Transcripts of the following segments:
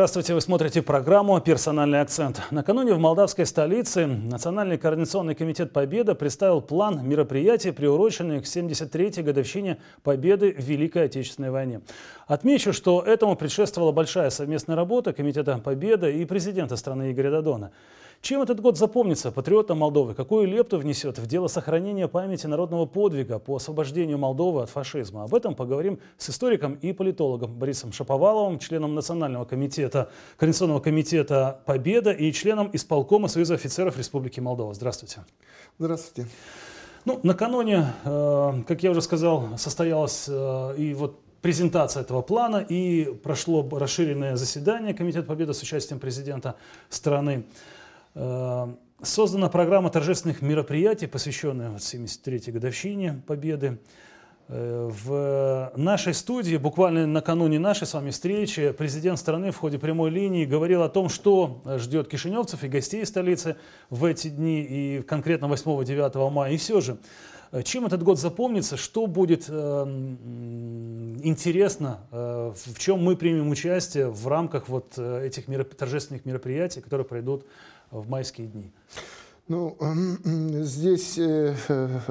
Здравствуйте, вы смотрите программу «Персональный акцент». Накануне в молдавской столице Национальный координационный комитет «Победа» представил план мероприятий, приуроченных к 73-й годовщине Победы в Великой Отечественной войне. Отмечу, что этому предшествовала большая совместная работа Комитета «Победа» и президента страны Игоря Дадона. Чем этот год запомнится патриотам Молдовы? Какую лепту внесет в дело сохранения памяти народного подвига по освобождению Молдовы от фашизма? Об этом поговорим с историком и политологом Борисом Шаповаловым, членом Национального комитета, Координационного комитета «Победа» и членом исполкома Союза офицеров Республики Молдова. Здравствуйте. Здравствуйте. Ну, накануне, э, как я уже сказал, состоялась э, и вот презентация этого плана, и прошло расширенное заседание Комитета Победы с участием президента страны. Э, создана программа торжественных мероприятий, посвященная 73-й годовщине Победы. Э, в нашей студии, буквально накануне нашей с вами встречи, президент страны в ходе прямой линии говорил о том, что ждет кишиневцев и гостей столицы в эти дни, и конкретно 8-9 мая. И все же, э, чем этот год запомнится, что будет интересно, в чем мы примем участие в рамках вот этих мероп торжественных мероприятий, которые пройдут в майские дни? Ну, здесь э,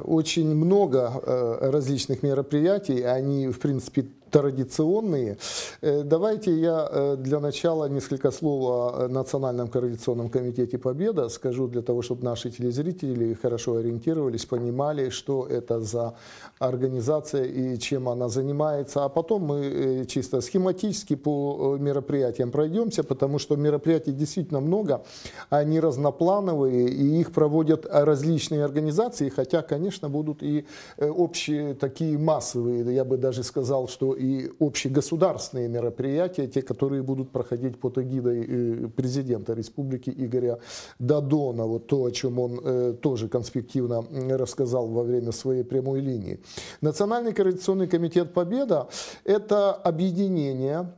очень много э, различных мероприятий, они, в принципе, традиционные. Э, давайте я э, для начала несколько слов о Национальном координационном комитете «Победа» скажу для того, чтобы наши телезрители хорошо ориентировались, понимали, что это за организация и чем она занимается. А потом мы э, чисто схематически по мероприятиям пройдемся, потому что мероприятий действительно много, они разноплановые, и их проводят различные организации, хотя, конечно, будут и общие такие массовые, я бы даже сказал, что и общегосударственные мероприятия, те, которые будут проходить под эгидой э, президента республики Игоря Дадона, вот то, о чем он э, тоже конспективно рассказал во время своей прямой линии. Национальный координационный комитет «Победа» – это объединение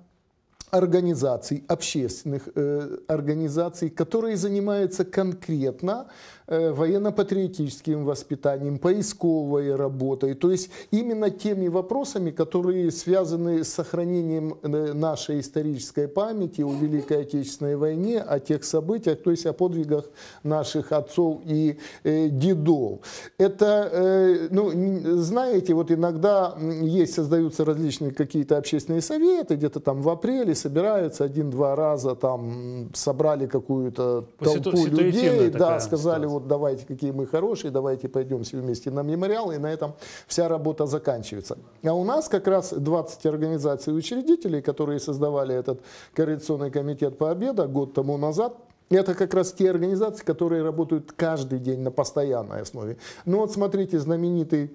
организаций, общественных э, организаций, которые занимаются конкретно Э, военно-патриотическим воспитанием, поисковой работой, то есть именно теми вопросами, которые связаны с сохранением э, нашей исторической памяти о Великой Отечественной войне, о тех событиях, то есть о подвигах наших отцов и э, дедов. Это, ну, знаете, вот иногда есть, создаются различные какие-то общественные советы, где-то там в апреле собираются один-два раза, там собрали какую-то толпу людей, да, сказали, вот вот давайте, какие мы хорошие, давайте пойдем все вместе на мемориал, и на этом вся работа заканчивается. А у нас как раз 20 организаций учредителей, которые создавали этот Координационный комитет по обеду год тому назад, это как раз те организации, которые работают каждый день на постоянной основе. Ну вот смотрите, знаменитый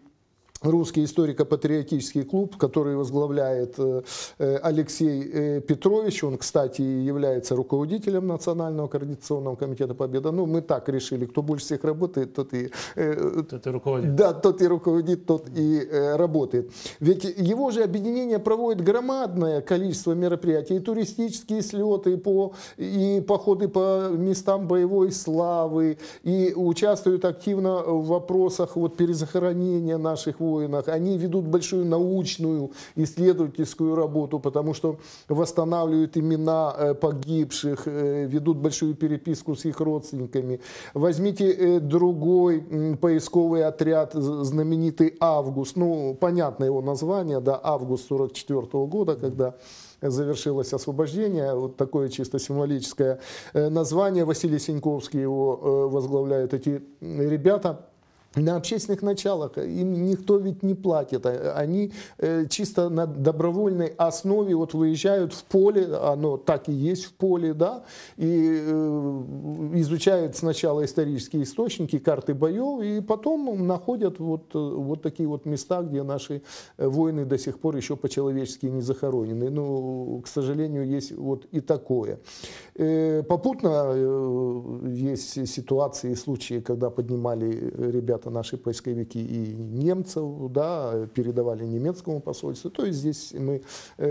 русский историко-патриотический клуб, который возглавляет э, э, Алексей э, Петрович. Он, кстати, является руководителем Национального координационного комитета Победа. Ну, мы так решили, кто больше всех работает, тот и, тот и руководит. Да, тот и руководит, тот и работает. Ведь его же объединение проводит громадное количество мероприятий, и туристические слеты, и, по, и походы по местам боевой славы, и участвуют активно в вопросах вот, перезахоронения наших воинах, они ведут большую научную, исследовательскую работу, потому что восстанавливают имена э, погибших, э, ведут большую переписку с их родственниками. Возьмите э, другой поисковый отряд, знаменитый «Август», ну, понятно его название, да, «Август» 44 года, когда завершилось освобождение. Вот такое чисто символическое название. Василий Синьковский его возглавляет. Эти ребята на общественных началах им никто ведь не платит. А они э, чисто на добровольной основе вот выезжают в поле, оно так и есть в поле, да, и э, изучают сначала исторические источники, карты боев, и потом находят вот, э, вот такие вот места, где наши воины до сих пор еще по-человечески не захоронены. Ну, к сожалению, есть вот и такое. Попутно есть ситуации и случаи, когда поднимали ребята когда-то наши поисковики и немцев да, передавали немецкому посольству. То есть здесь мы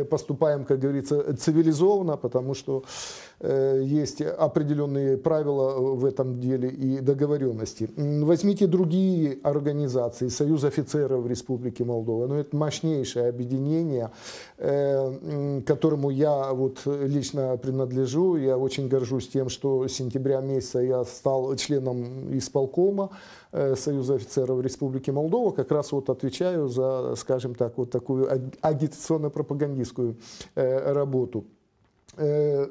поступаем, как говорится, цивилизованно, потому что есть определенные правила в этом деле и договоренности. Возьмите другие организации, Союз офицеров Республики Молдова, ну это мощнейшее объединение, которому я вот лично принадлежу, я очень горжусь тем, что с сентября месяца я стал членом исполкома э, Союза офицеров Республики Молдова, как раз вот отвечаю за, скажем так, вот такую агитационно-пропагандистскую э, работу. Э,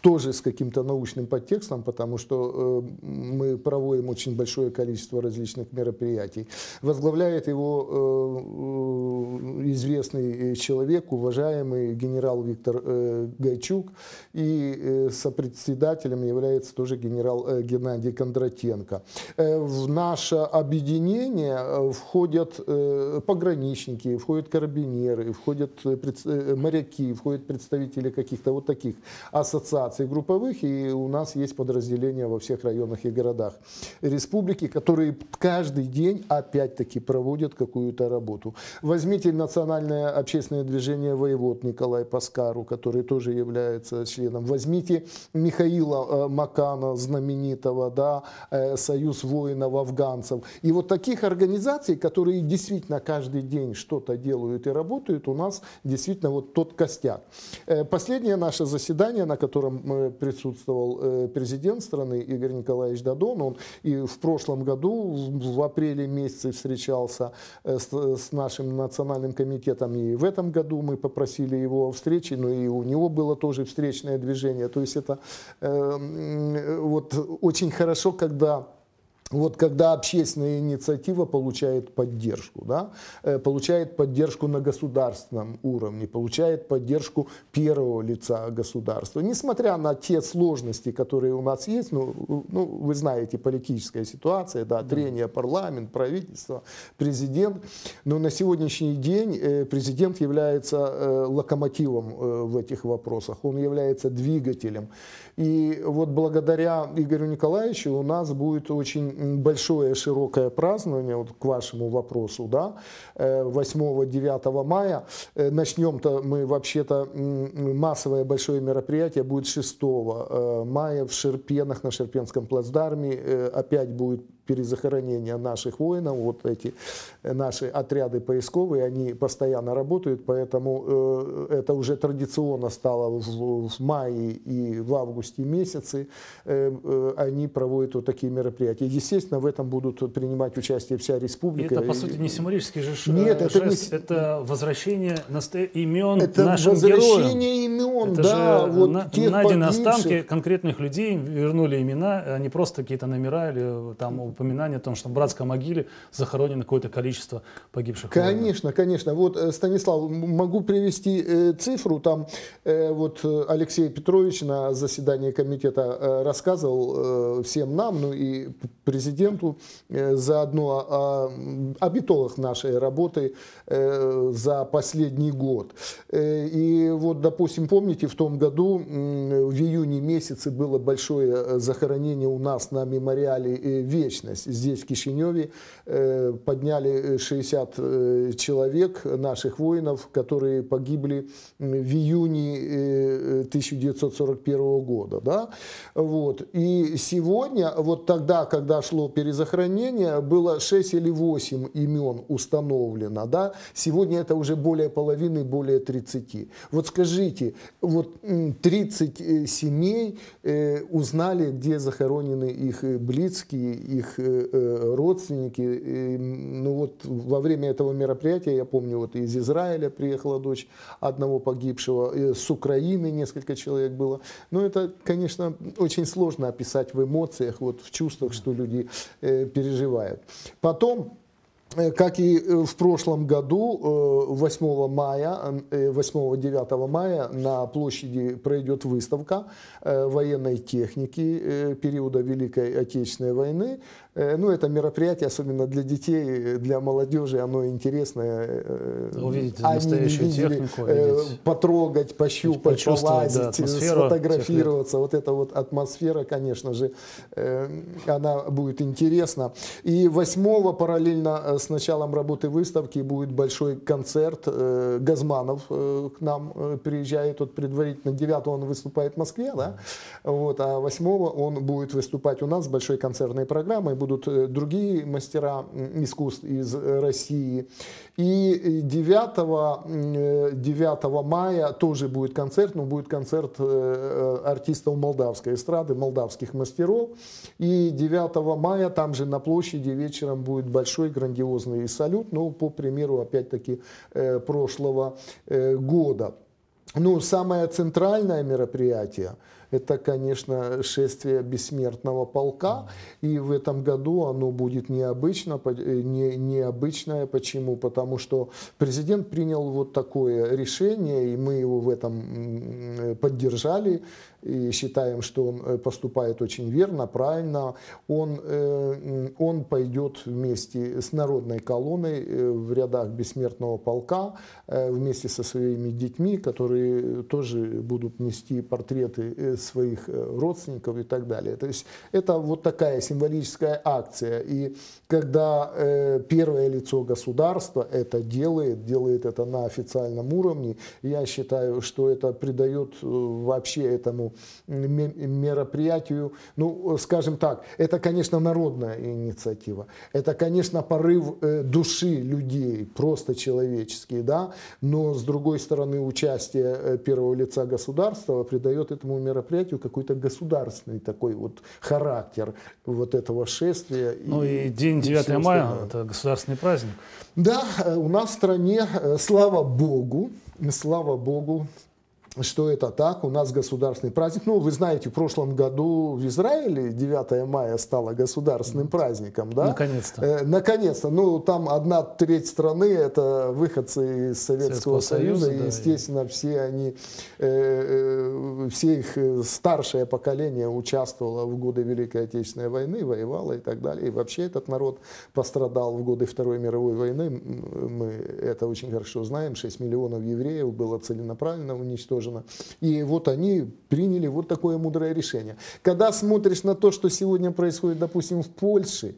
тоже с каким-то научным подтекстом, потому что э, мы проводим очень большое количество различных мероприятий. Возглавляет его э, э известный человек, уважаемый генерал Виктор э, Гайчук, и э, сопредседателем является тоже генерал э, Геннадий Кондратенко. Э, в наше объединение э, входят э, пограничники, входят карабинеры, входят э, э моряки, входят представители каких-то вот таких ассоциаций организаций групповых, и у нас есть подразделения во всех районах и городах республики, которые каждый день опять-таки проводят какую-то работу. Возьмите национальное общественное движение «Воевод» Николай Паскару, который тоже является членом. Возьмите Михаила э, Макана, знаменитого, да, э, Союз воинов-афганцев. И вот таких организаций, которые действительно каждый день что-то делают и работают, у нас действительно вот тот костяк. Э, последнее наше заседание, на котором присутствовал э, президент страны Игорь Николаевич Дадон. Он и в прошлом году, в апреле месяце встречался э, с нашим национальным комитетом. И в этом году мы попросили его встречи, но и у него было тоже встречное движение. То есть это э, вот очень хорошо, когда вот когда общественная инициатива получает поддержку, да, э, получает поддержку на государственном уровне, получает поддержку первого лица государства, несмотря на те сложности, которые у нас есть, ну, ну вы знаете, политическая ситуация, да, трение парламент, правительство, президент, но на сегодняшний день э, президент является э, локомотивом в этих вопросах, он является двигателем. И вот благодаря Игорю Николаевичу у нас будет очень большое широкое празднование, вот к вашему вопросу, да, 8-9 э, мая. Э, начнем-то мы вообще-то, массовое большое мероприятие будет 6 э, мая в Шерпенах, на Шерпенском плацдарме. Опять будет перезахоронения наших воинов, вот эти э, наши отряды поисковые, они постоянно работают, поэтому э, это уже традиционно стало в, мае и в августе месяце, э, они проводят вот такие мероприятия. Естественно, в этом будут принимать участие вся республика. И это, по сути, не символический же Нет, жест, это, не... это возвращение имен это нашим возвращение героям. имен, это да. Же вот на, тех найдены останки конкретных людей, вернули имена, а не просто какие-то номера или там упоминание о том, что в братской могиле захоронено какое-то количество погибших. Конечно, воинов. конечно. Вот, э, Станислав, могу привести э, цифру. Там э, вот Алексей Петрович на заседании комитета рассказывал всем нам, ну и президенту, заодно о, об итогах нашей работы за последний год. И вот, допустим, помните, в том году, в июне месяце было большое захоронение у нас на мемориале «Вечность» здесь, в Кишиневе, э, подняли 60 э, э, человек, наших воинов, которые погибли в июне 1941 года. Да? Вот. И сегодня, вот тогда, когда шло перезахоронение, было 6 или 8 имен установлено. Да? Сегодня это уже более половины, более 30. Вот скажите, вот 30 семей узнали, где захоронены их близкие, их Э, родственники. Ну вот во время этого мероприятия, я помню, вот из Израиля приехала дочь одного погибшего, с Украины несколько человек было. Но это, конечно, очень сложно описать в эмоциях, вот в чувствах, что люди э, переживают. Потом Э, как и э, в прошлом году, 8 э, мая, 8-9 мая на площади пройдет выставка военной техники периода Великой Отечественной войны. Ну, это мероприятие, особенно для детей, для молодежи, оно интересное. Увидеть настоящую видели, технику. Увидеть. Потрогать, пощупать, полазить, да, сфотографироваться. Вот эта вот атмосфера, конечно же, она будет интересна. И 8 параллельно с началом работы выставки будет большой концерт. Э, Газманов э, к нам э, приезжает, вот предварительно 9 он выступает в Москве, да? вот, а 8 он будет выступать у нас с большой концертной программой. Будут другие мастера искусств из России. И 9, 9 мая тоже будет концерт, но будет концерт артистов молдавской эстрады, молдавских мастеров. И 9 мая там же на площади вечером будет большой грандиозный грандиозный салют, ну, по примеру, опять-таки, э, прошлого э, года. Ну, самое центральное мероприятие – это, конечно, шествие бессмертного полка. И в этом году оно будет необычно, э, не, необычное. Почему? Потому что президент принял вот такое решение, и мы его в этом поддержали и считаем, что он э, поступает очень верно, правильно, он, э, он пойдет вместе с народной колонной э, в рядах бессмертного полка, вместе со своими детьми, которые тоже будут нести портреты своих родственников и так далее. То есть это вот такая символическая акция. И когда первое лицо государства это делает, делает это на официальном уровне, я считаю, что это придает вообще этому мероприятию, ну, скажем так, это, конечно, народная инициатива, это, конечно, порыв э, души людей, просто человеческий, да, но, с другой стороны, участие э, первого лица государства придает этому мероприятию какой-то государственный такой вот характер вот этого шествия. Ну и, и день 9 и мая – это государственный праздник. Да, э, у нас в стране, слава богу, слава богу, что это так, у нас государственный праздник. Ну, вы знаете, в прошлом году в Израиле 9 мая стало государственным праздником, да? Наконец-то. Э, наконец-то. Ну, там одна треть страны это выходцы из Советского, Советского Союза, Союза, и, естественно, все они, э, э, все их старшее поколение участвовало в годы Великой Отечественной войны, воевало и так далее. И вообще этот народ пострадал в годы Второй мировой войны. Мы это очень хорошо знаем. 6 миллионов евреев было целенаправленно уничтожено уничтожено. И вот они приняли вот такое мудрое решение. Когда смотришь на то, что сегодня происходит, допустим, в Польше,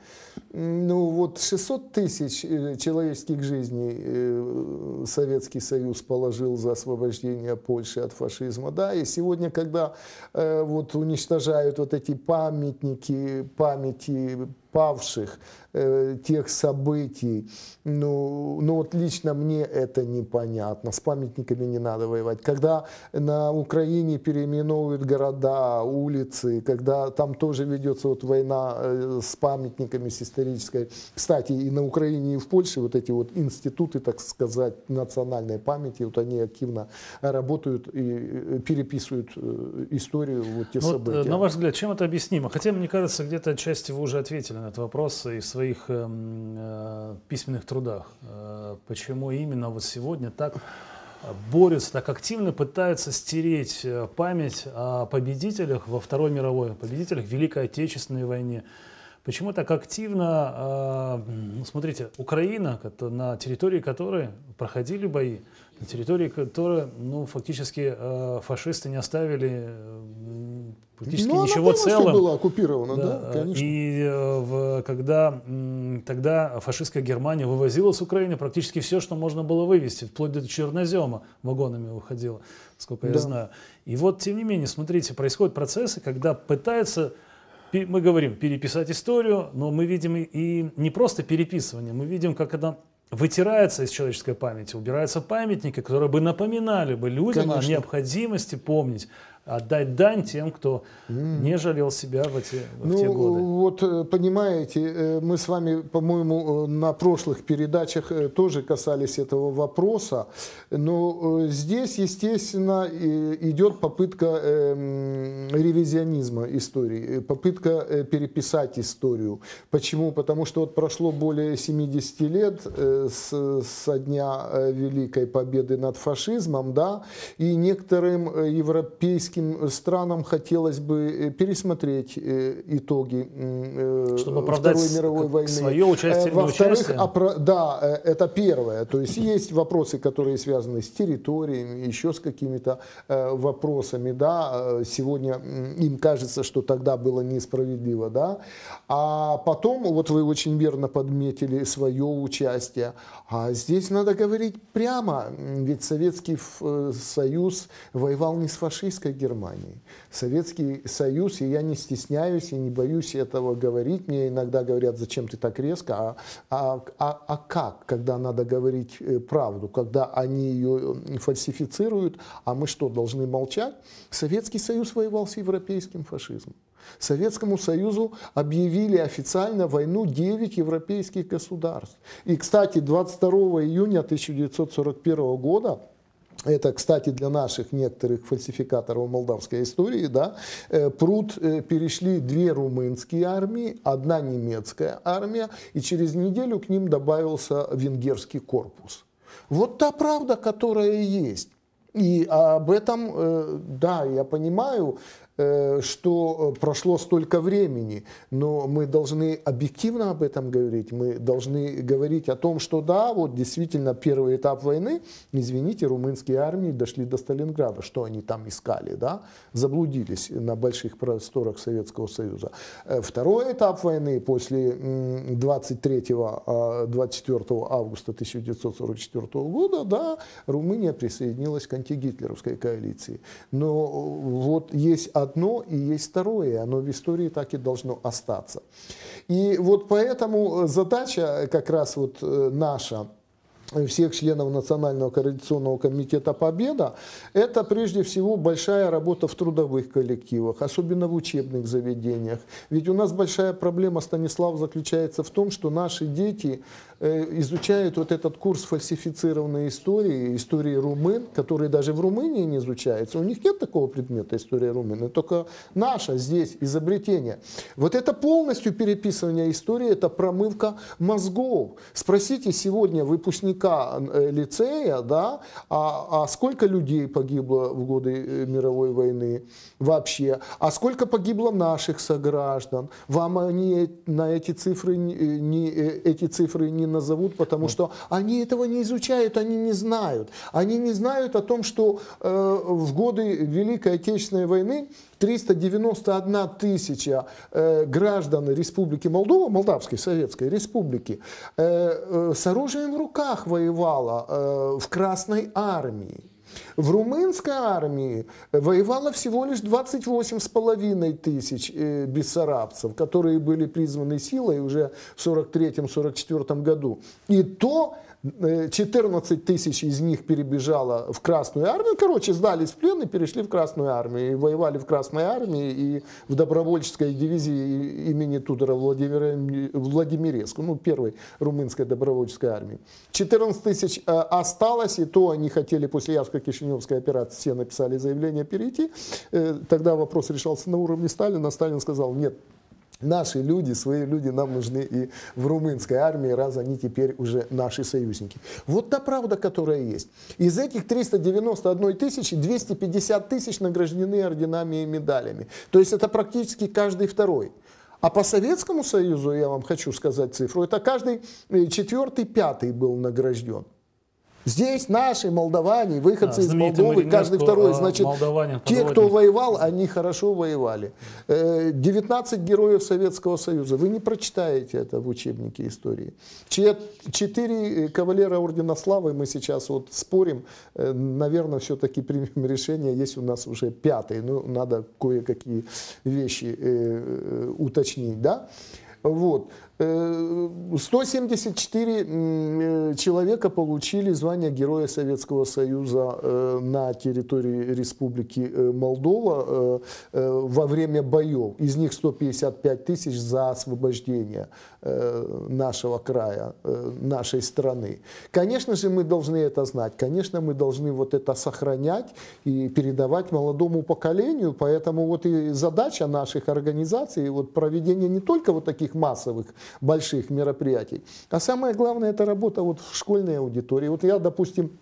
ну вот 600 тысяч э, человеческих жизней э, Советский Союз положил за освобождение Польши от фашизма, да, и сегодня, когда э, вот уничтожают вот эти памятники, памяти павших, э, тех событий. Ну, ну вот лично мне это непонятно. С памятниками не надо воевать. Когда на Украине переименовывают города, улицы, когда там тоже ведется вот война э, с памятниками, с исторической. Кстати, и на Украине, и в Польше вот эти вот институты, так сказать, национальной памяти, вот они активно работают и э, переписывают э, историю вот те ну, события. На ваш взгляд, чем это объяснимо? Хотя, мне кажется, где-то отчасти вы уже ответили этот вопрос и в своих э, э, письменных трудах. Э, почему именно вот сегодня так борются, так активно пытаются стереть э, память о победителях во Второй мировой, победителях Великой Отечественной войне. Почему так активно, ну, смотрите, Украина, на территории которой проходили бои, на территории которой, ну, фактически э, фашисты не оставили практически ну, ничего она целым. была оккупирована, да, да конечно. И э, в, когда тогда фашистская Германия вывозила с Украины практически все, что можно было вывести, вплоть до чернозема вагонами выходила, сколько я да. знаю. И вот, тем не менее, смотрите, происходят процессы, когда пытаются мы говорим переписать историю, но мы видим и не просто переписывание, мы видим, как это вытирается из человеческой памяти, убираются памятники, которые бы напоминали бы людям Конечно. о необходимости помнить отдать дань тем, кто не жалел себя в, эти, в ну, те годы. Вот, э, понимаете, э, мы с вами, по-моему, на прошлых передачах тоже касались этого вопроса, но здесь, естественно, идет попытка эм, ревизионизма истории, попытка переписать историю. Почему? Потому что вот прошло более 70 лет с, со дня Великой Победы над фашизмом, да, и некоторым европейским странам хотелось бы пересмотреть итоги Чтобы Второй мировой войны. Свое участие Во-вторых, опро- да, это первое. То есть есть вопросы, которые связаны с территориями, еще с какими-то вопросами, да. Сегодня им кажется, что тогда было несправедливо, да. А потом, вот вы очень верно подметили свое участие. А здесь надо говорить прямо, ведь Советский э, Союз воевал не с фашистской Германией. Советский Союз, и я не стесняюсь и не боюсь этого говорить, мне иногда говорят, зачем ты так резко, а, а, а, а как, когда надо говорить э, правду, когда они ее э, фальсифицируют, а мы что, должны молчать? Советский Союз воевал с европейским фашизмом. Советскому Союзу объявили официально войну 9 европейских государств. И, кстати, 22 июня 1941 года это, кстати, для наших некоторых фальсификаторов молдавской истории, да, э, пруд э, перешли две румынские армии, одна немецкая армия, и через неделю к ним добавился венгерский корпус. Вот та правда, которая есть. И об этом, э, да, я понимаю, что э, прошло столько времени, но мы должны объективно об этом говорить, мы должны говорить о том, что да, вот действительно первый этап войны, извините, румынские армии дошли до Сталинграда, что они там искали, да, заблудились на больших просторах Советского Союза. Э, второй этап войны после 23-24 а, августа 1944 года, да, Румыния присоединилась к антигитлеровской коалиции. Но вот есть одно и есть второе, оно в истории так и должно остаться. И вот поэтому задача как раз вот э, наша, всех членов Национального координационного комитета «Победа», это прежде всего большая работа в трудовых коллективах, особенно в учебных заведениях. Ведь у нас большая проблема, Станислав, заключается в том, что наши дети Э, изучают вот этот курс фальсифицированной истории, истории румын, который даже в Румынии не изучается. У них нет такого предмета история румын, только наша здесь изобретение. Вот это полностью переписывание истории, это промывка мозгов. Спросите сегодня выпускника э, лицея, да, а, а сколько людей погибло в годы э, мировой войны вообще, а сколько погибло наших сограждан. Вам они на эти цифры, не, эти цифры не назовут, потому что они этого не изучают, они не знают. Они не знают о том, что э, в годы Великой Отечественной войны 391 тысяча э, граждан Республики Молдова, Молдавской Советской Республики, э, э, с оружием в руках воевала э, в Красной Армии. В румынской армии воевало всего лишь 28,5 тысяч э, бессарабцев, которые были призваны силой уже в 1943-1944 году. И то 14 э, тысяч из них перебежало в Красную армию. Короче, сдались в плен и перешли в Красную армию. И воевали в Красной армии и в добровольческой дивизии имени Тудора Владимира Владимиреску, ну, первой румынской добровольческой армии. 14 тысяч э, осталось, и то они хотели после Явско-Кишиневской операции, все написали заявление перейти. Э, тогда вопрос решался на уровне Сталина. Сталин сказал, нет, Наши люди, свои люди нам нужны и в румынской армии, раз они теперь уже наши союзники. Вот та правда, которая есть. Из этих 391 тысячи 250 тысяч награждены орденами и медалями. То есть это практически каждый второй. А по Советскому Союзу, я вам хочу сказать цифру, это каждый э, четвертый, пятый был награжден. Здесь наши молдаване, выходцы а, из Молдовы, каждый второй. Значит, те, кто воевал, они хорошо воевали. 19 э, героев Советского Союза. Вы не прочитаете это в учебнике истории. Четыре кавалера Ордена Славы мы сейчас вот спорим. Э, наверное, все-таки примем решение. Есть у нас уже пятый. Ну, надо кое-какие вещи э, уточнить. Да? Вот. 174 э, человека получили звание Героя Советского Союза э, на территории Республики э, Молдова во время боев. Из них 155 тысяч за освобождение нашего края, нашей страны. Конечно же, мы должны это знать. Конечно, мы должны вот это сохранять и передавать молодому поколению. Поэтому вот и задача наших организаций, вот проведение не только вот таких массовых больших мероприятий. А самое главное, это работа вот в школьной аудитории. Вот я, допустим,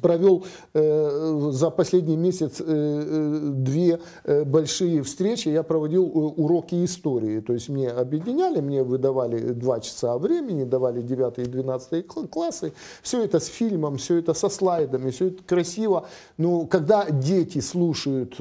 провел э, за последний месяц э, э, две большие встречи. Я проводил уроки истории. То есть мне объединяли, мне выдавали два часа времени, давали 9 и 12 классы. Все это с фильмом, все это со слайдами, все это красиво. Но когда дети слушают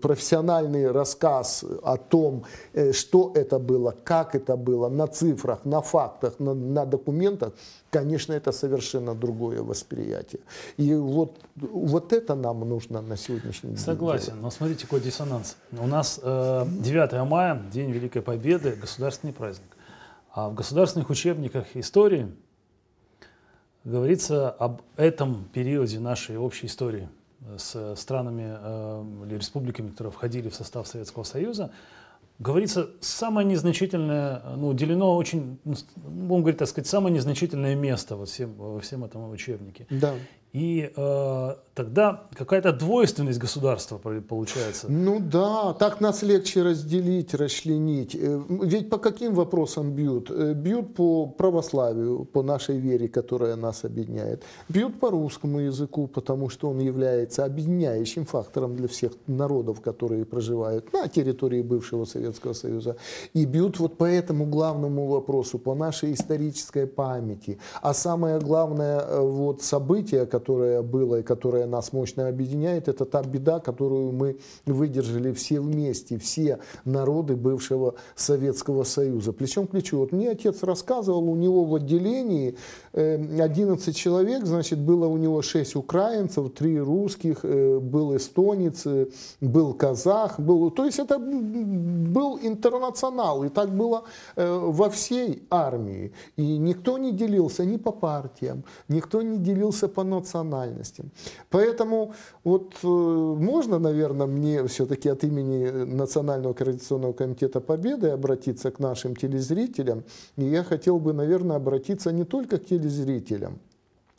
профессиональный рассказ о том, что это было, как это было, на цифрах, на фактах, на, на документах, конечно, это совершенно другое восприятие. И вот, вот это нам нужно на сегодняшний день. Согласен, делать. но смотрите, какой диссонанс. У нас э, 9 мая, День Великой Победы, государственный праздник. А в государственных учебниках истории говорится об этом периоде нашей общей истории с странами э, или республиками, которые входили в состав Советского Союза, говорится, самое незначительное, ну, уделено очень, ну, будем говорить, так сказать, самое незначительное место во всем, во всем этом учебнике. Да. И э, тогда какая-то двойственность государства получается. Ну да, так нас легче разделить, расчленить. Э, ведь по каким вопросам бьют? Э, бьют по православию, по нашей вере, которая нас объединяет. Бьют по русскому языку, потому что он является объединяющим фактором для всех народов, которые проживают на территории бывшего Советского Союза. И бьют вот по этому главному вопросу, по нашей исторической памяти. А самое главное э, вот событие, которое которое было и которое нас мощно объединяет, это та беда, которую мы выдержали все вместе, все народы бывшего Советского Союза. Плечом к плечу. Вот мне отец рассказывал, у него в отделении 11 э, человек, значит, было у него 6 украинцев, 3 русских, э, был эстонец, э, был казах, был, то есть это был интернационал, и так было во всей армии. И никто не делился ни по партиям, никто не делился по национальности национальности. Поэтому вот э, можно, наверное, мне все-таки от имени Национального координационного комитета Победы обратиться к нашим телезрителям. И я хотел бы, наверное, обратиться не только к телезрителям.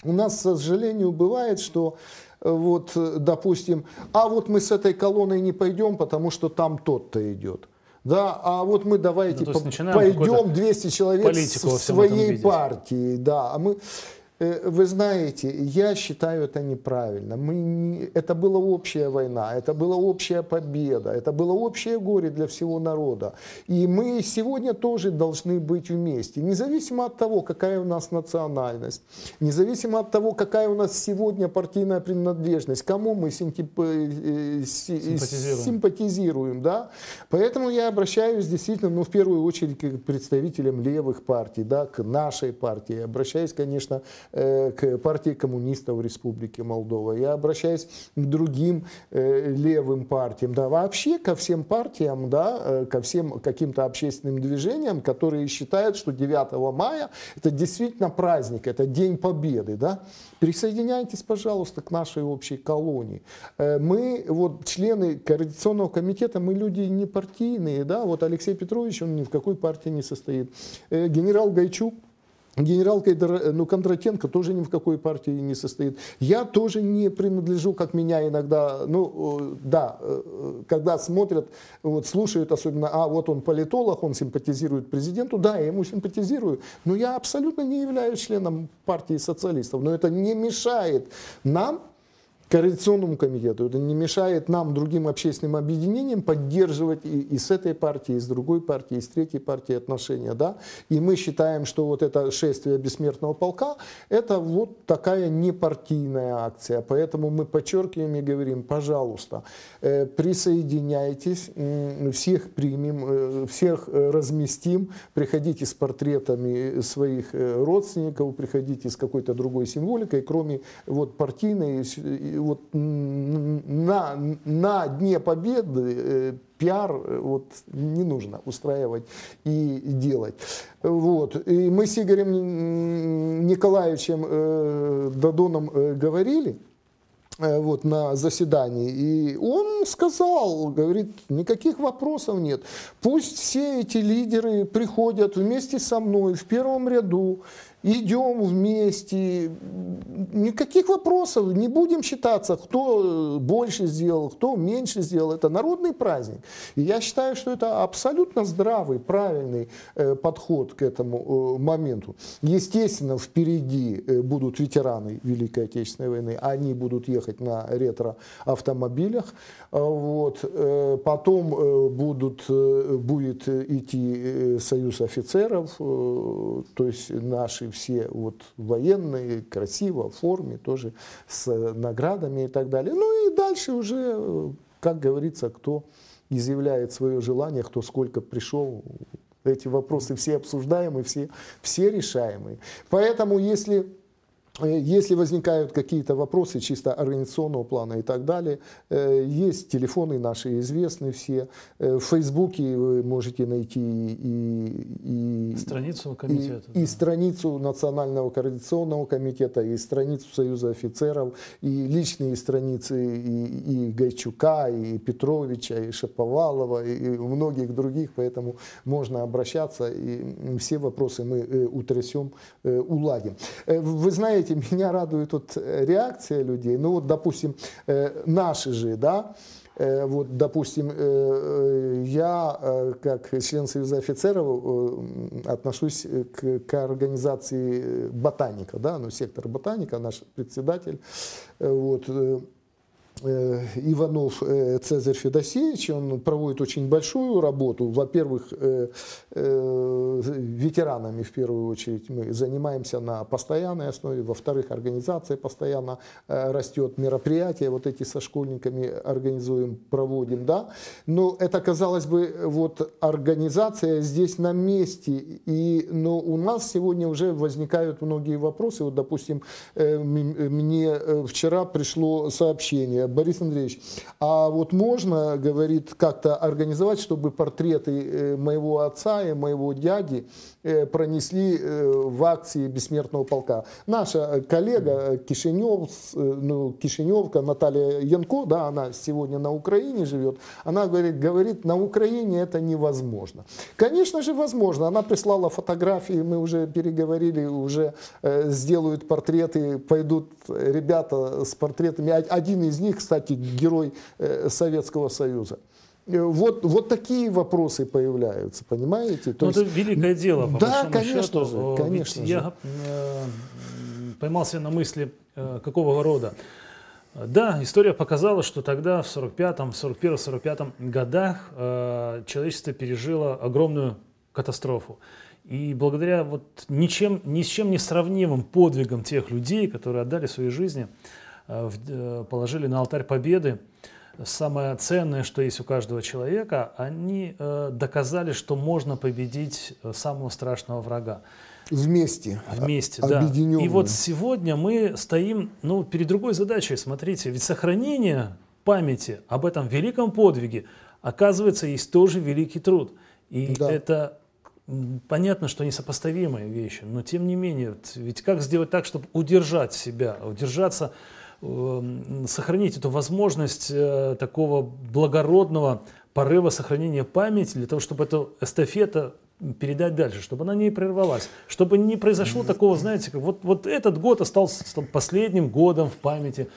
У нас, к сожалению, бывает, что э, вот, допустим, а вот мы с этой колонной не пойдем, потому что там тот-то идет. Да, а вот мы давайте ну, пойдем 200 человек с своей партии. Да, а мы Э, вы знаете, я считаю это неправильно. Мы не, это была общая война, это была общая победа, это было общее горе для всего народа. И мы сегодня тоже должны быть вместе, независимо от того, какая у нас национальность, независимо от того, какая у нас сегодня партийная принадлежность, кому мы симпатизируем. Э, симпатизируем да? Поэтому я обращаюсь действительно, ну, в первую очередь, к представителям левых партий, да, к нашей партии. Обращаюсь, конечно, Э, к партии коммунистов Республики Молдова, я обращаюсь к другим э, левым партиям, да, вообще ко всем партиям, да, э, ко всем каким-то общественным движениям, которые считают, что 9 мая это действительно праздник, это День Победы, да. Присоединяйтесь, пожалуйста, к нашей общей колонии. Мы, вот, члены Координационного комитета, мы люди не партийные, да, вот Алексей Петрович, он ни в какой партии не состоит. Генерал Гайчук, Генерал Кайдер, ну, Кондратенко тоже ни в какой партии не состоит. Я тоже не принадлежу, как меня иногда, ну, э, да, э, когда смотрят, вот, слушают особенно, а вот он политолог, он симпатизирует президенту, да, я ему симпатизирую, но я абсолютно не являюсь членом партии социалистов. Но это не мешает нам Координационному комитету. Это не мешает нам, другим общественным объединениям, поддерживать и, и с этой партии, и с другой партии, и с третьей партии отношения. Да? И мы считаем, что вот это шествие бессмертного полка, это вот такая непартийная акция. Поэтому мы подчеркиваем и говорим, пожалуйста, э, присоединяйтесь, всех примем, э, всех э, разместим, приходите с портретами своих родственников, приходите с какой-то другой символикой, кроме вот партийной, вот на, на Дне Победы пиар вот, не нужно устраивать и делать. Вот. И мы с Игорем Николаевичем э, Дадоном э, говорили, Э, вот, на заседании. И он сказал, говорит, никаких вопросов нет. Пусть все эти лидеры приходят вместе со мной в первом ряду идем вместе, никаких вопросов, не будем считаться, кто больше сделал, кто меньше сделал. Это народный праздник. И я считаю, что это абсолютно здравый, правильный э, подход к этому э, моменту. Естественно, впереди э, будут ветераны Великой Отечественной войны, они будут ехать на ретро-автомобилях. Вот. Потом будут, будет идти союз офицеров, то есть наши все вот военные, красиво, в форме, тоже с наградами и так далее. Ну и дальше уже, как говорится, кто изъявляет свое желание, кто сколько пришел, эти вопросы все обсуждаемые, все, все решаемые. Поэтому если Э, если возникают какие-то вопросы чисто организационного плана и так далее, э, есть телефоны наши известны все. Э, в Фейсбуке вы можете найти и, и страницу комитета, и, да. и страницу Национального координационного комитета, и страницу Союза офицеров, и личные страницы и, и Гайчука, и Петровича, и Шаповалова, и многих других, поэтому можно обращаться, и все вопросы мы утрясем, уладим. Вы знаете, знаете, меня радует вот э, реакция людей. Ну вот, допустим, э, наши же, да, э, вот, допустим, я, как член Союза офицеров, отношусь к, к организации ботаника, да, ну, сектор ботаника, наш председатель, вот, Иванов э, Цезарь Федосеевич, он проводит очень большую работу. Во-первых, э, ветеранами в первую очередь мы занимаемся на постоянной основе. Во-вторых, организация постоянно растет, мероприятия вот эти со школьниками организуем, проводим, да. Но это, казалось бы, вот организация здесь на месте. И, но у нас сегодня уже возникают многие вопросы. Вот, допустим, мне вчера пришло сообщение Борис Андреевич, а вот можно, говорит, как-то организовать, чтобы портреты э, моего отца и моего дяди пронесли э, в акции Бессмертного полка. Наша коллега Кишинев, ну, Кишиневка Наталья Янко, да, она сегодня на Украине живет, она говорит, говорит, на Украине это невозможно. Конечно же, возможно. Она прислала фотографии, мы уже переговорили, уже сделают портреты, пойдут ребята с портретами. Один из них, кстати, герой э, Советского Союза. Э, вот, вот такие вопросы появляются, понимаете? То ну, есть... Это великое дело, по Да, конечно счету. же. Конечно Ведь же. Я э, поймался на мысли э, какого рода. Да, история показала, что тогда, в 45-м, 41-45 годах, э, человечество пережило огромную катастрофу. И благодаря вот ничем, ни с чем не сравнимым подвигам тех людей, которые отдали свои жизни, Э, э, положили на алтарь победы самое ценное, что есть у каждого человека, они э, доказали, что можно победить самого страшного врага. Вместе. Вместе, да. И вот сегодня мы стоим ну, перед другой задачей. Смотрите, ведь сохранение памяти об этом великом подвиге, оказывается, есть тоже великий труд. И да. это понятно, что несопоставимые вещи, но тем не менее, ведь как сделать так, чтобы удержать себя, удержаться сохранить эту возможность э, такого благородного порыва сохранения памяти, для того, чтобы эта эстафета передать дальше, чтобы она не прервалась, чтобы не произошло такого, знаете, как вот, вот этот год остался последним годом в памяти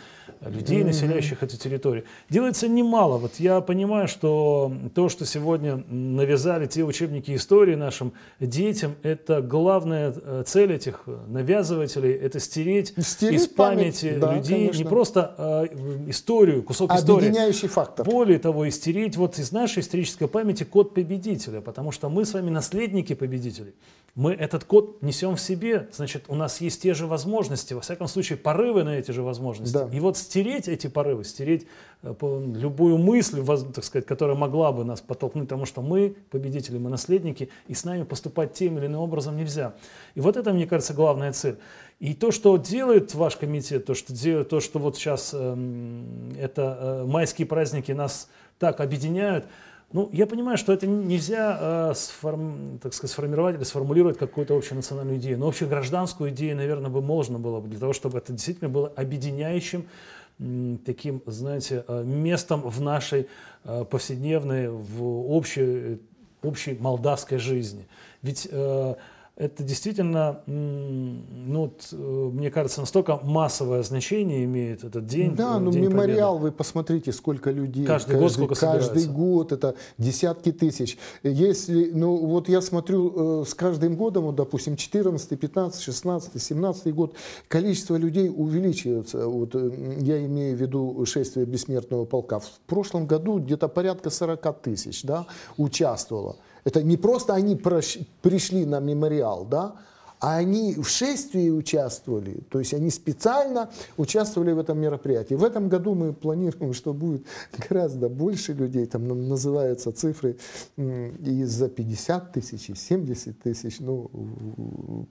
людей, населяющих эту территорию. Делается немало. Вот я понимаю, что то, что сегодня навязали те учебники истории нашим детям, это главная э, цель этих навязывателей, это стереть, стереть из памяти память, людей конечно. не просто э, историю, кусок истории. Объединяющий фактор. Более того, и стереть вот из нашей исторической памяти код победителя, потому что мы с вами на наследники победителей, мы этот код несем в себе, значит, у нас есть те же возможности, во всяком случае, порывы на эти же возможности. Да. И вот стереть эти порывы, стереть э, любую мысль, так сказать, которая могла бы нас подтолкнуть к тому, что мы победители, мы наследники, и с нами поступать тем или иным образом нельзя. И вот это, мне кажется, главная цель. И то, что делает ваш комитет, то, что, делает, то, что вот сейчас э, это э, майские праздники нас так объединяют, ну, я понимаю, что это нельзя, э, сформ, так сказать, сформировать или сформулировать какую-то общенациональную идею, но общегражданскую идею, наверное, бы можно было бы, для того, чтобы это действительно было объединяющим таким, знаете, э, местом в нашей э, повседневной, в общей, общей молдавской жизни. Ведь э, это действительно, ну, э, мне кажется, настолько массовое значение имеет этот день. Да, э, ну мемориал, Победы. вы посмотрите, сколько людей. Каждый, каждый год сколько Каждый год это десятки тысяч. Если, ну вот я смотрю, э, с каждым годом, вот, допустим, 14, 15, 16, 17 год, количество людей увеличивается. Вот я имею в виду шествие бессмертного полка. В прошлом году где-то порядка 40 тысяч да, участвовало. Это не просто они пришли на мемориал, да, а они в шествии участвовали, то есть они специально участвовали в этом мероприятии. В этом году мы планируем, что будет гораздо больше людей, там называются цифры и за 50 тысяч, и 70 тысяч. Ну,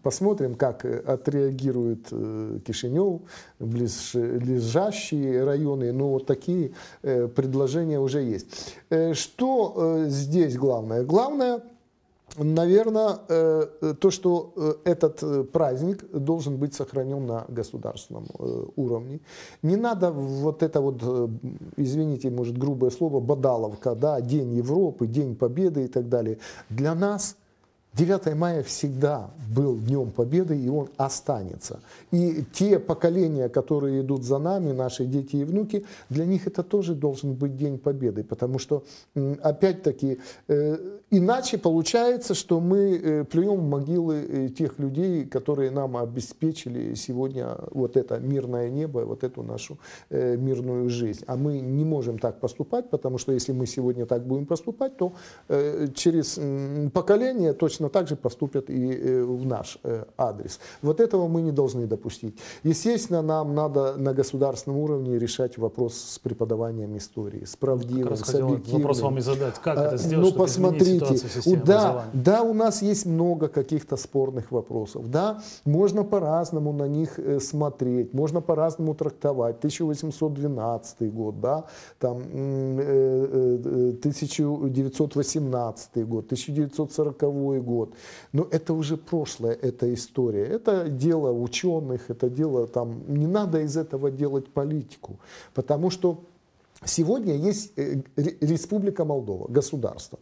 посмотрим, как отреагирует э, Кишинев, ближайшие районы, но вот такие э, предложения уже есть. Э, что здесь главное? Главное – Наверное, э, то, что э, этот э, праздник должен быть сохранен на государственном уровне. Не надо вот это вот, извините, может, грубое слово, бадаловка, да, День Европы, День Победы и так далее. Для нас – 9 мая всегда был Днем Победы, и он останется. И те поколения, которые идут за нами, наши дети и внуки, для них это тоже должен быть День Победы, потому что, опять-таки, э, иначе получается, что мы э, плюем в могилы э, тех людей, которые нам обеспечили сегодня вот это мирное небо, вот эту нашу мирную жизнь. А мы не можем так поступать, потому что если мы сегодня так будем поступать, то через поколение точно точно так же поступят и э, в наш э, адрес. Вот этого мы не должны допустить. Естественно, нам надо на государственном уровне решать вопрос с преподаванием истории, с правдивым, с объективным. Вопрос вам и задать, как это а, сделать, Ну, посмотрите, да, да, у нас есть много каких-то спорных вопросов, да, можно по-разному на них э, смотреть, можно по-разному трактовать. 1812 год, да, там 1918 год, 1940 год, год. Но это уже прошлое, эта история. Это дело ученых, это дело там... Не надо из этого делать политику. Потому что Сегодня есть э, Республика Молдова, государство.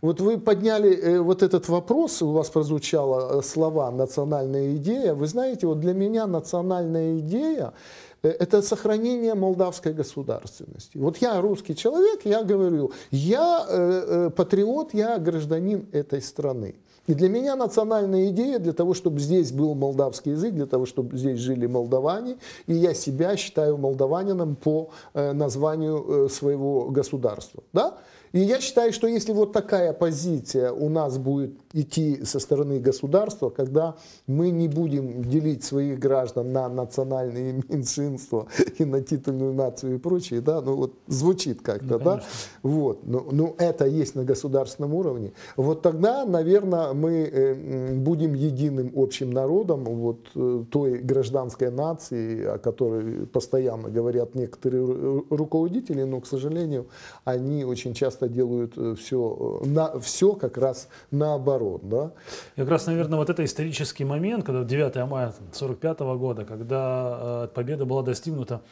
Вот вы подняли э, вот этот вопрос, у вас прозвучало э, слова «национальная идея». Вы знаете, вот для меня национальная идея – это сохранение молдавской государственности. Вот я русский человек, я говорю, я патриот, я гражданин этой страны. И для меня национальная идея для того, чтобы здесь был молдавский язык, для того, чтобы здесь жили молдаване, и я себя считаю молдаванином по э, названию э, своего государства. Да? И я считаю, что если вот такая позиция у нас будет идти со стороны государства, когда мы не будем делить своих граждан на национальные меньшинства и на титульную нацию и прочее, да, ну вот звучит как-то, ну, да, вот, но, но это есть на государственном уровне, вот тогда, наверное, мы э, будем единым общим народом, вот э, той гражданской нации, о которой постоянно говорят некоторые руководители, но, к сожалению, они очень часто часто делают все, э, на, все как раз наоборот. Да? как раз, наверное, вот это исторический момент, когда 9 мая 1945 года, когда э, победа была достигнута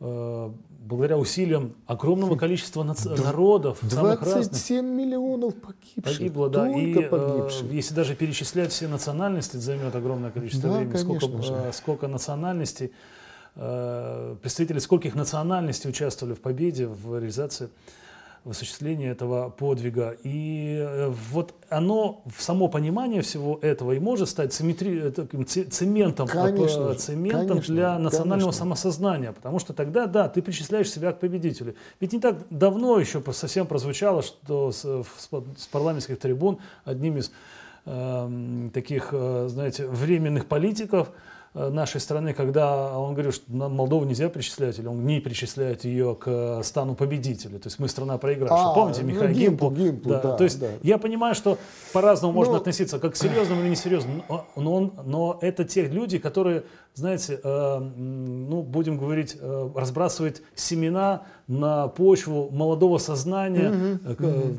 э, благодаря усилиям огромного количества наци- народов, 27 миллионов погибших. Погибло, да. И погибших. Э, если даже перечислять все национальности, это займет огромное количество да, времени. Сколько, э, сколько национальностей, э, представители скольких национальностей участвовали в победе, в реализации в осуществлении этого подвига. И э, вот оно, само понимание всего этого и может стать цеметри, таким цементом, конечно, цементом конечно, для национального конечно. самосознания. Потому что тогда, да, ты причисляешь себя к победителю. Ведь не так давно еще совсем прозвучало, что с, с парламентских трибун одним из э, таких, э, знаете, временных политиков – Э, нашей страны, когда он говорил, что Молдову нельзя причислять, или он не причисляет ее к стану победителя. То есть мы страна проигравшая. А, Помните, Михаил ну, Гимпу? Гимпу да. Да, То есть да. я понимаю, что по-разному можно но... Ну, относиться, как к серьезному или несерьезному, но, он, но это те люди, которые, знаете, э, ну, будем говорить, э, разбрасывают семена на почву молодого сознания, mm-hmm. Mm-hmm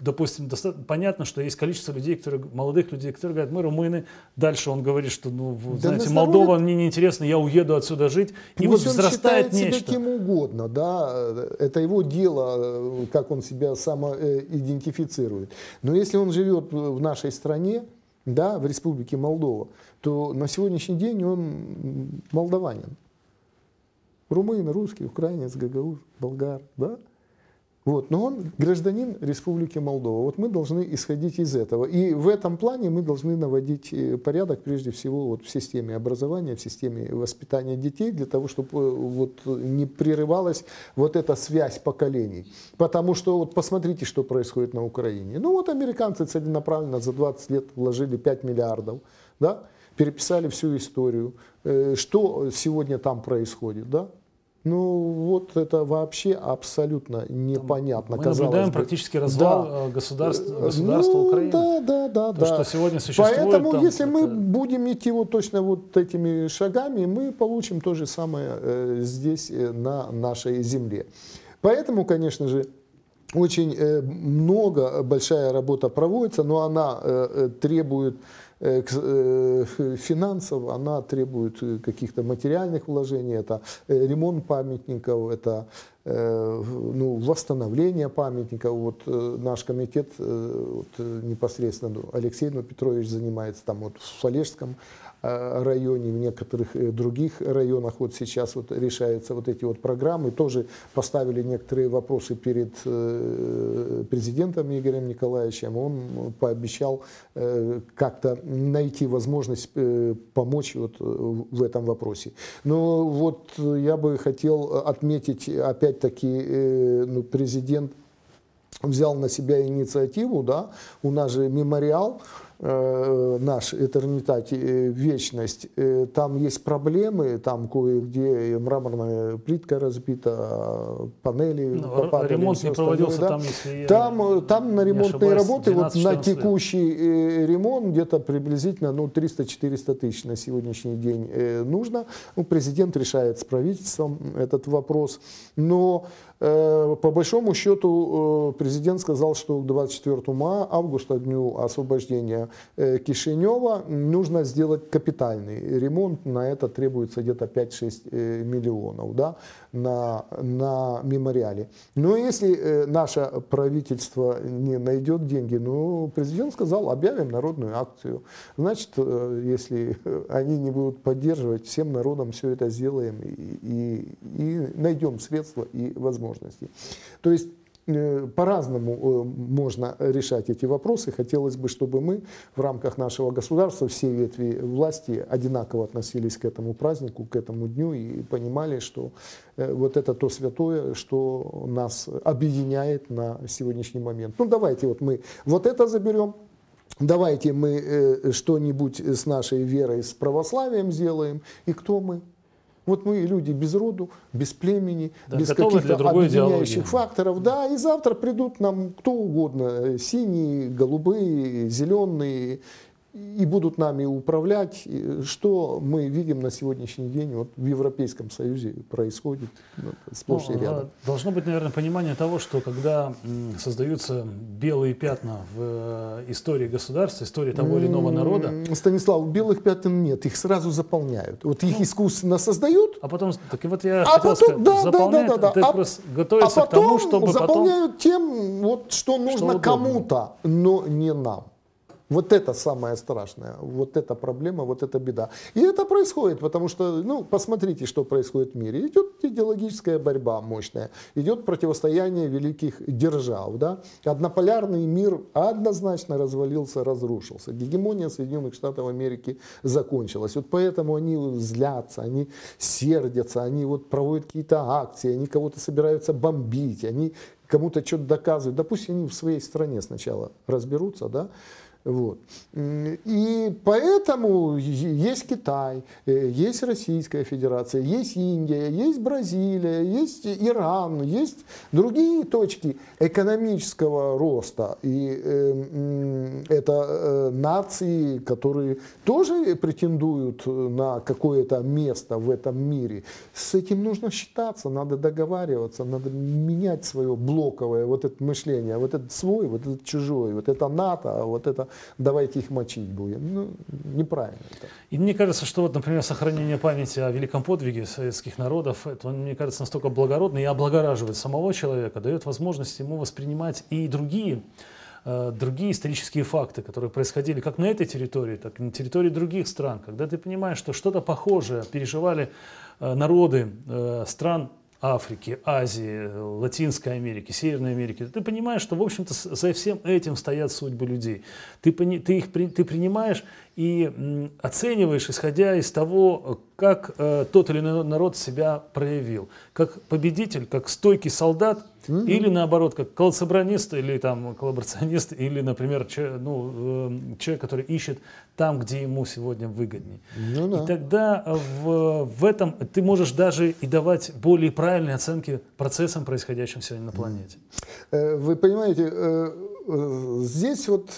допустим, понятно, что есть количество людей, которые, молодых людей, которые говорят, мы румыны. Дальше он говорит, что, ну, да знаете, Молдова мне неинтересно, я уеду отсюда жить. И Пусть вот взрастает он нечто. себя кем угодно, да, это его дело, как он себя самоидентифицирует. Но если он живет в нашей стране, да, в Республике Молдова, то на сегодняшний день он молдаванин. Румын, русский, украинец, гагауз, болгар, да? Вот. Но он гражданин Республики Молдова. Вот мы должны исходить из этого. И в этом плане мы должны наводить э, порядок прежде всего вот в системе образования, в системе воспитания детей, для того, чтобы э, вот не прерывалась вот эта связь поколений. Потому что вот посмотрите, что происходит на Украине. Ну вот американцы целенаправленно за 20 лет вложили 5 миллиардов, да, переписали всю историю. Э, что сегодня там происходит, да? Ну, вот это вообще абсолютно непонятно. Мы наблюдаем бы. практически развал да. Э, государства, государства ну, Украины. Да, да, да. То, да. что сегодня существует. Поэтому, там, если это... мы будем идти вот точно вот этими шагами, мы получим то же самое э, здесь, э, на нашей земле. Поэтому, конечно же, очень э, много, большая работа проводится, но она э, э требует Э, э, финансов, она требует э, каких-то материальных вложений, это ремонт памятников, это ну, восстановление памятников. Вот наш комитет вот, непосредственно Алексей Петрович занимается там вот в Солежском Э, районе, в некоторых э, других районах вот сейчас вот решаются вот эти вот программы. Тоже поставили некоторые вопросы перед э, президентом Игорем Николаевичем. Он пообещал как-то найти возможность помочь вот в этом вопросе. Но вот я бы хотел отметить опять-таки ну, президент взял на себя инициативу, да, у нас же мемориал, Э, наш Этернитат, э, вечность, э, там есть проблемы, там кое-где мраморная плитка разбита, панели ну, попадали. Ремонт не проводился да? там, если там, там на ремонтные ошибаюсь, работы, вот на текущий ремонт где-то приблизительно ну, 300-400 тысяч на сегодняшний день нужно. Ну, президент решает с правительством этот вопрос, но Э, по большому счету э, президент сказал, что к 24 августа, дню освобождения э, Кишинева, нужно сделать капитальный ремонт. На это требуется где-то 5-6 миллионов да, на, на мемориале. Но если наше правительство не найдет деньги, ну, президент сказал, объявим народную акцию. Значит, если они не будут поддерживать, всем народом все это сделаем и, и, и найдем средства и возможности. То есть э, по-разному э, можно решать эти вопросы. Хотелось бы, чтобы мы в рамках нашего государства, все ветви власти одинаково относились к этому празднику, к этому дню и понимали, что э, вот это то святое, что нас объединяет на сегодняшний момент. Ну давайте вот мы вот это заберем, давайте мы что-нибудь с нашей верой, с православием сделаем. И кто мы? Вот мы люди без роду, без племени, да, без каких-то объединяющих идеологии. факторов. Да, и завтра придут нам кто угодно, синие, голубые, зеленые, и будут нами управлять. Что мы видим на сегодняшний день вот в Европейском Союзе происходит ну, сплошь ну, и рядом. Должно быть, наверное, понимание того, что когда создаются белые пятна в э, истории государства, истории того или иного народа... Станислав, белых пятен нет, их сразу заполняют. Вот их ну, искусственно создают. А потом, так и вот я а хотел потом, сказать, да, заполняют, да, да, да, да. готовится а потом к тому, чтобы заполняют потом... тем, вот, что нужно кому-то, но не нам. Вот это самое страшное, вот эта проблема, вот эта беда. И это происходит, потому что, ну, посмотрите, что происходит в мире. Идет идеологическая борьба мощная, идет противостояние великих держав. Да? Однополярный мир однозначно развалился, разрушился. Гегемония Соединенных Штатов Америки закончилась. Вот поэтому они злятся, они сердятся, они вот проводят какие-то акции, они кого-то собираются бомбить, они кому-то что-то доказывают. Да пусть они в своей стране сначала разберутся, да, вот. И поэтому есть Китай, э, есть Российская Федерация, есть Индия, есть Бразилия, есть Иран, есть другие точки экономического роста. И э, это э, нации, которые тоже претендуют на какое-то место в этом мире. С этим нужно считаться, надо договариваться, надо менять свое блоковое вот это мышление, вот этот свой, вот этот чужой, вот это НАТО, вот это давайте их мочить будем. Ну, неправильно это. И мне кажется, что вот, например, сохранение памяти о великом подвиге советских народов, это, мне кажется, настолько благородно и облагораживает самого человека, дает возможность ему воспринимать и другие э, другие исторические факты, которые происходили как на этой территории, так и на территории других стран. Когда ты понимаешь, что что-то похожее переживали э, народы э, стран Африки, Азии, Латинской Америки, Северной Америки, ты понимаешь, что, в общем-то, за всем этим стоят судьбы людей. Ты, ты их ты принимаешь и оцениваешь, исходя из того, как э, тот или иной народ себя проявил. Как победитель, как стойкий солдат, mm-hmm. или наоборот, как коллаборационист, или там коллаборационист, или, например, че, ну, э, человек, который ищет там, где ему сегодня выгоднее. Ну, да. И тогда в, в этом ты можешь даже и давать более правильные оценки процессам, происходящим сегодня на планете. Э, вы понимаете, э, э, здесь вот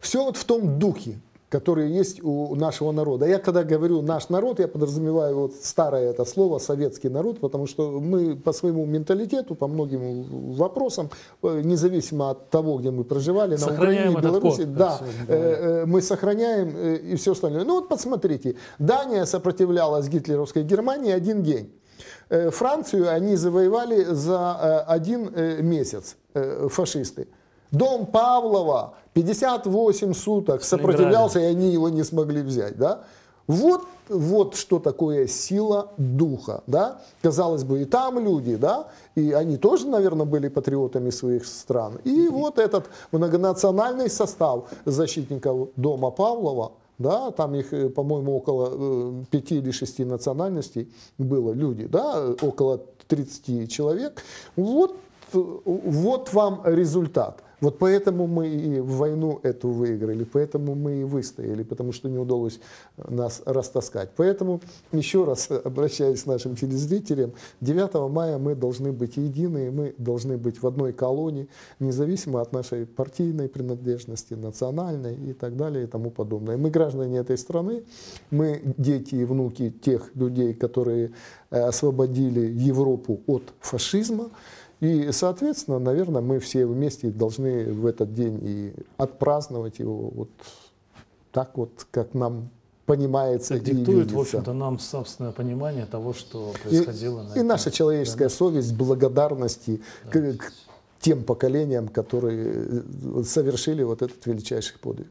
все вот в том духе, который есть у нашего народа. Я когда говорю наш народ, я подразумеваю вот старое это слово советский народ, потому что мы по своему менталитету, по многим вопросам, э, независимо от того, где мы проживали, сохраняем на Украине, Беларуси, код, да, э, э, мы сохраняем и все остальное. Ну вот посмотрите, Дания сопротивлялась гитлеровской Германии один день. Францию они завоевали за один месяц, фашисты. Дом Павлова 58 суток сопротивлялся, и они его не смогли взять. Да? Вот, вот что такое сила духа. Да? Казалось бы, и там люди, да? и они тоже, наверное, были патриотами своих стран. И вот этот многонациональный состав защитников дома Павлова, да, там их, э, по-моему, около э, пяти или шести национальностей было люди, да, около 30 человек. Вот, вот вам результат. Вот поэтому мы и войну эту выиграли, поэтому мы и выстояли, потому что не удалось нас растаскать. Поэтому еще раз обращаюсь к нашим телезрителям, 9 мая мы должны быть едины, мы должны быть в одной колонии, независимо от нашей партийной принадлежности, национальной и так далее и тому подобное. Мы граждане этой страны, мы дети и внуки тех людей, которые э, освободили Европу от фашизма, и, соответственно, наверное, мы все вместе должны в этот день и отпраздновать его вот так вот, как нам понимается Это диктует, в общем-то, нам собственное понимание того, что происходило. И, на и наша человеческая да. совесть благодарности да. к, к тем поколениям, которые совершили вот этот величайший подвиг.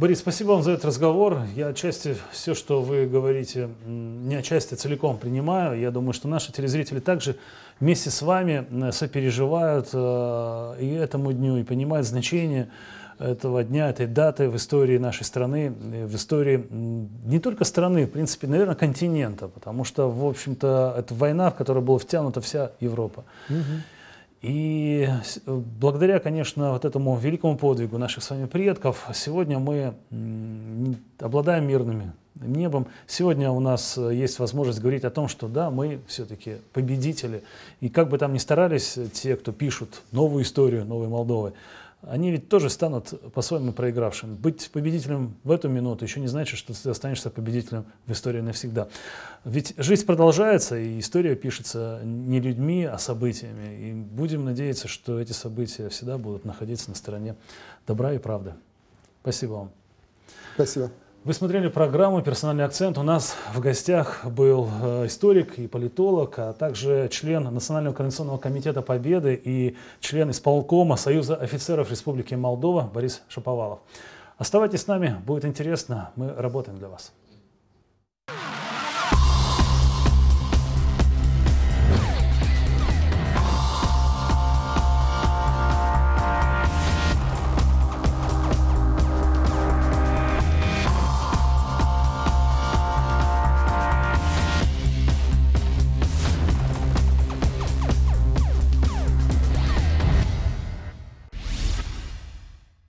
Борис, спасибо вам за этот разговор. Я отчасти все, что вы говорите, не отчасти, целиком принимаю. Я думаю, что наши телезрители также вместе с вами э, сопереживают э, и этому дню, и понимают значение этого дня, этой даты в истории нашей страны, в истории не только страны, в принципе, наверное, континента, потому что, в общем-то, это война, в которую была втянута вся Европа. Угу. И благодаря, конечно, вот этому великому подвигу наших с вами предков, сегодня мы обладаем мирными небом. Сегодня у нас э, есть возможность говорить о том, что да, мы все-таки победители. И как бы там ни старались те, кто пишут новую историю новой Молдовы, они ведь тоже станут по-своему проигравшими. Быть победителем в эту минуту еще не значит, что ты останешься победителем в истории навсегда. Ведь жизнь продолжается, и история пишется не людьми, а событиями. И будем надеяться, что эти события всегда будут находиться на стороне добра и правды. Спасибо вам. Спасибо. Вы смотрели программу «Персональный акцент». У нас в гостях был э, историк и политолог, а также член Национального координационного комитета Победы и член исполкома Союза офицеров Республики Молдова Борис Шаповалов. Оставайтесь с нами, будет интересно, мы работаем для вас.